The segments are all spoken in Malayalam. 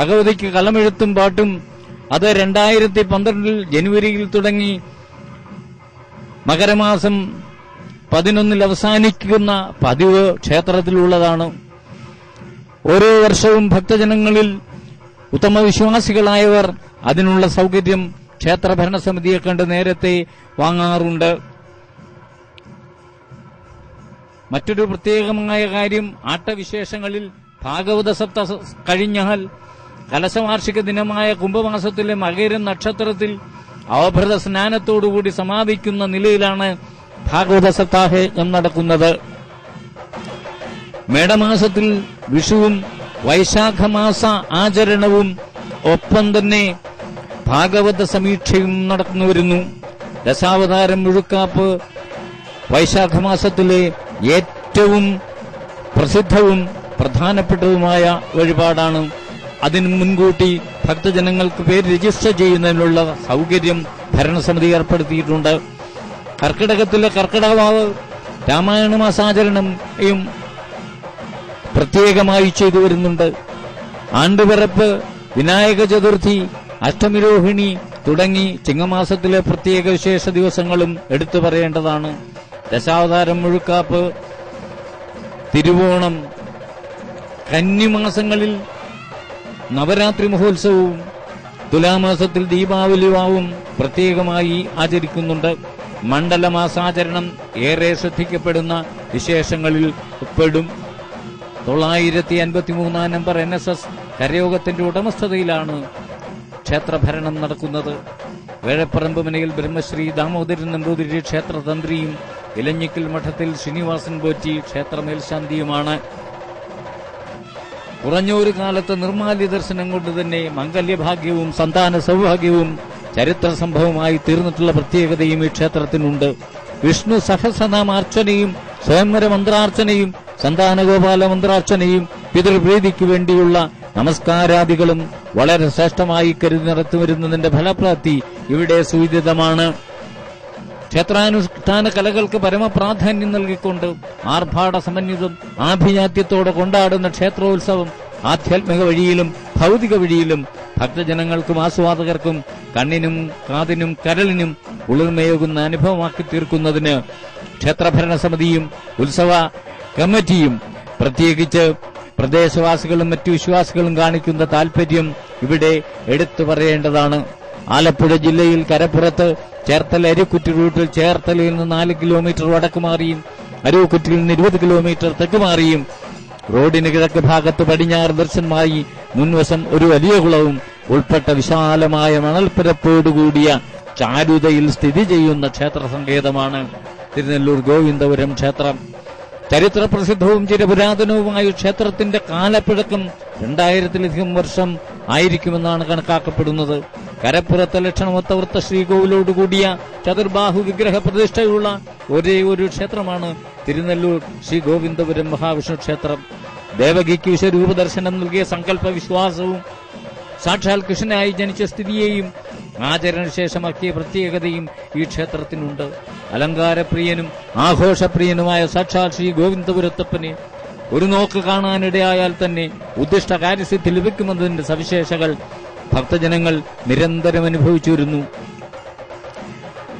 ഭഗവതിക്ക് കളമെഴുത്തും പാട്ടും അത് രണ്ടായിരത്തി പന്ത്രണ്ടിൽ ജനുവരിയിൽ തുടങ്ങി മകരമാസം പതിനൊന്നിൽ അവസാനിക്കുന്ന പതിവ് ക്ഷേത്രത്തിലുള്ളതാണ്. ഓരോ വർഷവും ഭക്തജനങ്ങളിൽ ഉത്തമ വിശ്വാസികളായവർ അതിനുള്ള സൗകര്യം ക്ഷേത്ര ഭരണസമിതിയെ കണ്ട് നേരത്തെ വാങ്ങാറുണ്ട്. മറ്റൊരു പ്രത്യേകമായ കാര്യം ആട്ടവിശേഷങ്ങളിൽ ഭാഗവത സപ്ത കഴിഞ്ഞാൽ കലശവാർഷിക ദിനമായ കുംഭമാസത്തിലെ മകരം നക്ഷത്രത്തിൽ അവഭൃത സ്നാനത്തോടുകൂടി സമാപിക്കുന്ന നിലയിലാണ് ഭാഗവത സപ്താഹം നടക്കുന്നത്. മേടമാസത്തിൽ വിഷുവും വൈശാഖമാസ ആചരണവും ഒപ്പം തന്നെ ഭാഗവത സമീക്ഷയും നടന്നു വരുന്നു. ദശാവതാരം മുഴുക്കാപ്പ് വൈശാഖമാസത്തിലെ ഏറ്റവും പ്രസിദ്ധവും പ്രധാനപ്പെട്ടതുമായ വഴിപാടാണ് അതിന് മുൻകൂട്ടി ഭക്തജനങ്ങൾക്ക് പേര് രജിസ്റ്റർ ചെയ്യുന്നതിനുള്ള സൗകര്യം ഭരണസമിതി ഏർപ്പെടുത്തിയിട്ടുണ്ട്. കർക്കിടകത്തിലെ കർക്കിടകമാവ് രാമായണ മാസാചരണയും പ്രത്യേകമായി ചെയ്തു വരുന്നുണ്ട്. ആണ്ടുപിറപ്പ് വിനായക ചതുർത്ഥി അഷ്ടമിരോഹിണി തുടങ്ങി ചിങ്ങമാസത്തിലെ പ്രത്യേക വിശേഷ ദിവസങ്ങളും എടുത്തു പറയേണ്ടതാണ്. ദശാവതാരം മുഴുക്കാപ്പ് തിരുവോണം കന്നിമാസങ്ങളിൽ നവരാത്രി മഹോത്സവവും തുലാമാസത്തിൽ ദീപാവലിവാവും പ്രത്യേകമായി ആചരിക്കുന്നുണ്ട്. മണ്ഡലമാസാചരണം ഏറെ ശ്രദ്ധിക്കപ്പെടുന്ന വിശേഷങ്ങളിൽ ഉൾപ്പെടും. തൊള്ളായിരത്തി അൻപത്തി മൂന്നാം നമ്പർ എൻ എസ് എസ് കരയോഗത്തിന്റെ ഉടമസ്ഥതയിലാണ് ക്ഷേത്രഭരണം നടക്കുന്നത്. വേഴപ്പറമ്പ് മനയിൽ ബ്രഹ്മശ്രീ ദാമോദരൻ നമ്പൂതിരി ക്ഷേത്രതന്ത്രിയും ഇലഞ്ഞിക്കൽ മഠത്തിൽ ശ്രീനിവാസൻ പോറ്റി ക്ഷേത്ര മേൽശാന്തിയുമാണ് കുറഞ്ഞൊരു കാലത്ത് നിർമാല്യ ദർശനം കൊണ്ട് തന്നെ മംഗല്യഭാഗ്യവും സന്താന സൗഭാഗ്യവും ചരിത്ര സംഭവമായി തീർന്നിട്ടുള്ള പ്രത്യേകതയും ഈ ക്ഷേത്രത്തിനുണ്ട്. വിഷ്ണു സഹസ്രനാമാർച്ചനയും സ്വയംവര മന്ത്രാർച്ചനയും സന്താനഗോപാല മന്ത്രാർച്ചനയും പിതൃപ്രീതിക്ക് വേണ്ടിയുള്ള നമസ്കാരാദികളും വളരെ ശ്രേഷ്ഠമായി കരുതി നടത്തിവരുന്നതിന്റെ ഫലപ്രാപ്തി ഇവിടെ സൂചിതമാണ്. ക്ഷേത്രാനുഷ്ഠാന കലകൾക്ക് പരമപ്രാധാന്യം നൽകിക്കൊണ്ട് ആർഭാട സമന്വിതം ആഭിജാത്യത്തോടെ കൊണ്ടാടുന്ന ക്ഷേത്രോത്സവം ആധ്യാത്മിക വഴിയിലും ഭൗതിക വഴിയിലും ഭക്തജനങ്ങൾക്കും ആസ്വാദകർക്കും കണ്ണിനും കാതിനും കരളിനും കുളിർമയേകുന്ന അനുഭവമാക്കി തീർക്കുന്നതിന് ക്ഷേത്രഭരണ സമിതിയും ഉത്സവ കമ്മിറ്റിയും പ്രത്യേകിച്ച് പ്രദേശവാസികളും മറ്റു വിശ്വാസികളും കാണിക്കുന്ന താൽപര്യം ഇവിടെ എടുത്തു പറയേണ്ടതാണ്. ആലപ്പുഴ ജില്ലയിൽ കരപ്പുറത്ത് ചേർത്തല അരുക്കുറ്റി റൂട്ടിൽ ചേർത്തലയിൽ നിന്ന് നാല് കിലോമീറ്റർ വടക്ക് മാറിയും അരുക്കുറ്റിയിൽ നിന്ന് ഇരുപത് കിലോമീറ്റർ തെക്ക് മാറിയും. റോഡിന് കിഴക്ക് ഭാഗത്ത് പടിഞ്ഞാറ് ദർശനമായി മുൻവശം ഒരു വലിയ കുളവും ഉൾപ്പെട്ട വിശാലമായ മണൽപ്പരപ്പോടുകൂടിയ ചാരുതയിൽ സ്ഥിതി ചെയ്യുന്ന ക്ഷേത്ര സങ്കേതമാണ് തിരുനെല്ലൂർ ഗോവിന്ദപുരം ക്ഷേത്രം. ചരിത്ര പ്രസിദ്ധവും ചിരപുരാതനവുമായ ക്ഷേത്രത്തിന്റെ കാലപ്പിഴക്കം രണ്ടായിരത്തിലധികം വർഷം ആയിരിക്കുമെന്നാണ് കണക്കാക്കപ്പെടുന്നത്. കരപ്പുറത്തെ ലക്ഷണമൊത്ത വൃത്ത ശ്രീകോവിലോടുകൂടിയ ചതുർബാഹു വിഗ്രഹ പ്രതിഷ്ഠയുള്ള ഒരേ ഒരു ക്ഷേത്രമാണ് തിരുനെല്ലൂർ ശ്രീ ഗോവിന്ദപുരം മഹാവിഷ്ണു ക്ഷേത്രം. ദേവകിക്ക് വിശ്വരൂപ ദർശനം നൽകിയ സങ്കല്പ വിശ്വാസവും സാക്ഷാൽ കൃഷ്ണനായി ജനിച്ച സ്ഥിതിയെയും ആചരണശേഷമാക്കിയ പ്രത്യേകതയും ഈ ക്ഷേത്രത്തിനുണ്ട്. അലങ്കാരപ്രിയനും ആഘോഷപ്രിയനുമായ സാക്ഷാൽ ശ്രീ ഗോവിന്ദപുരത്തപ്പനെ ഒരു നോക്ക് കാണാനിടയായാൽ തന്നെ ഉദ്ദിഷ്ട കാര്യസിദ്ധി ലഭിക്കുമെന്നതിന്റെ സവിശേഷകൾ ഭക്തജനങ്ങൾ നിരന്തരം അനുഭവിച്ചു വരുന്നു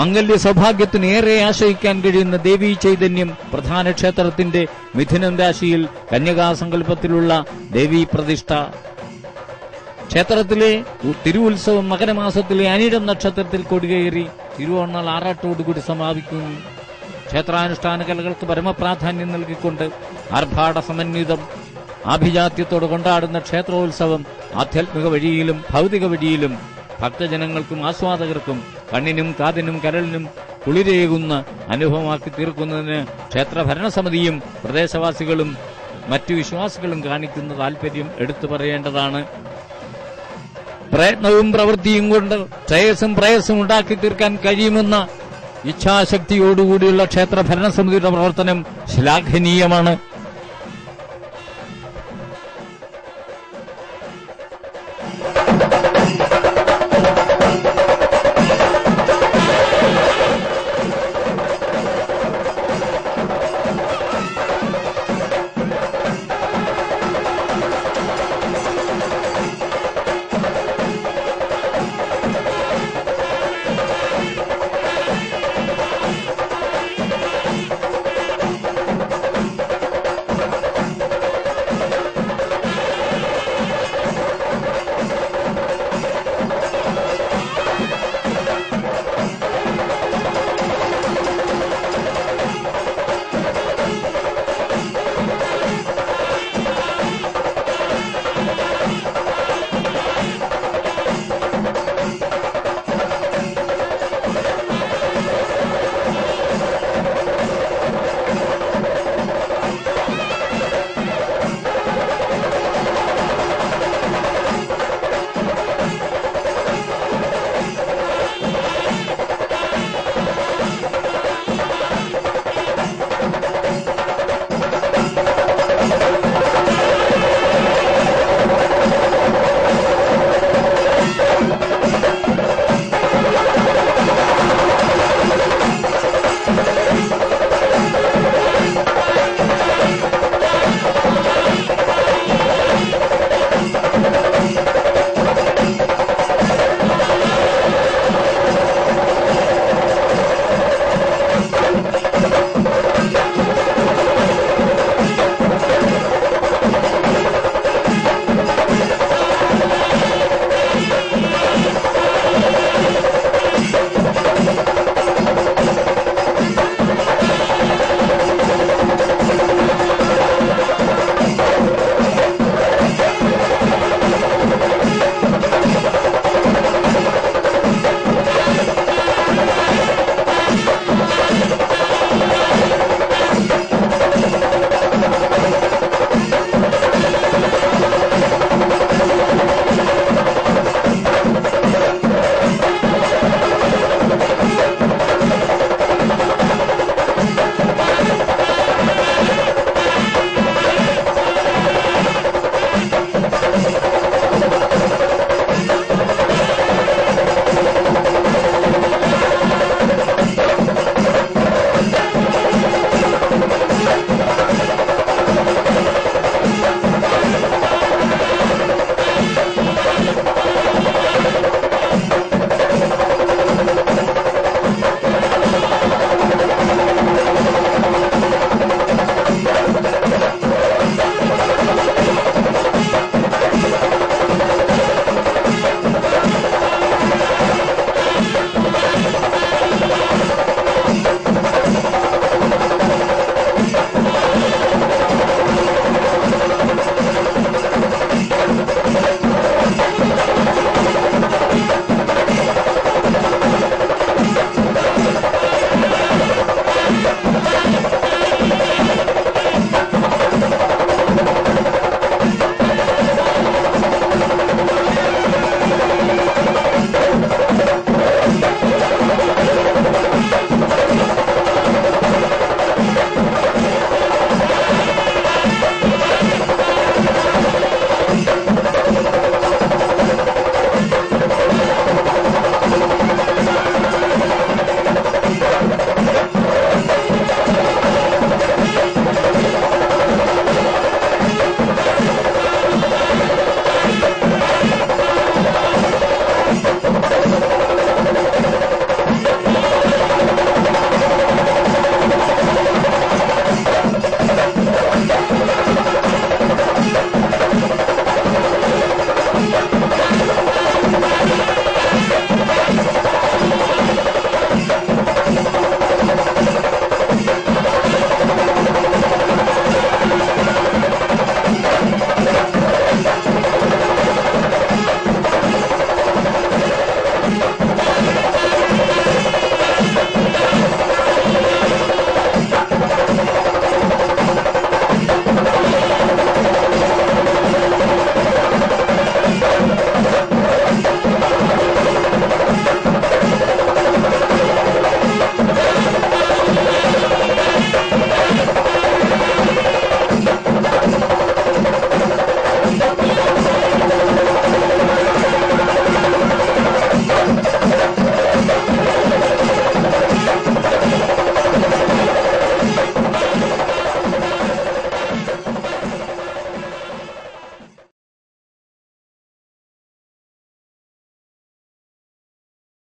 മംഗല്യ സൗഭാഗ്യത്തിന് ഏറെ ആശ്രയിക്കാൻ കഴിയുന്ന ദേവീ ചൈതന്യം പ്രധാന ക്ഷേത്രത്തിന്റെ മിഥുനം രാശിയിൽ കന്യകാസങ്കല്പത്തിലുള്ള ദേവീ പ്രതിഷ്ഠ. ക്ഷേത്രത്തിലെ തിരുവുത്സവം മകരമാസത്തിലെ അനിടം നക്ഷത്രത്തിൽ കൊടികയറി തിരുവോണാൾ ആറാട്ടോടുകൂടി സമാപിക്കുന്നു. ക്ഷേത്രാനുഷ്ഠാന കലകൾക്ക് പരമപ്രാധാന്യം നൽകിക്കൊണ്ട് ആർഭാട സമന്വിതം ആഭിജാത്യത്തോട് കൊണ്ടാടുന്ന ക്ഷേത്രോത്സവം ആധ്യാത്മിക വഴിയിലും ഭൗതിക വഴിയിലും ഭക്തജനങ്ങൾക്കും ആസ്വാദകർക്കും കണ്ണിനും കാതിനും കരളിനും കുളിരേകുന്ന അനുഭവമാക്കി തീർക്കുന്നതിന് ക്ഷേത്ര ഭരണസമിതിയും പ്രദേശവാസികളും മറ്റു വിശ്വാസികളും കാണിക്കുന്ന താൽപര്യം എടുത്തു പറയേണ്ടതാണ്. പ്രയത്നവും പ്രവൃത്തിയും കൊണ്ട് ശ്രേയസും പ്രയസും ഉണ്ടാക്കി തീർക്കാൻ കഴിയുമെന്ന ഇച്ഛാശക്തിയോടുകൂടിയുള്ള ക്ഷേത്ര ഭരണസമിതിയുടെ പ്രവർത്തനം ശ്ലാഘനീയമാണ്.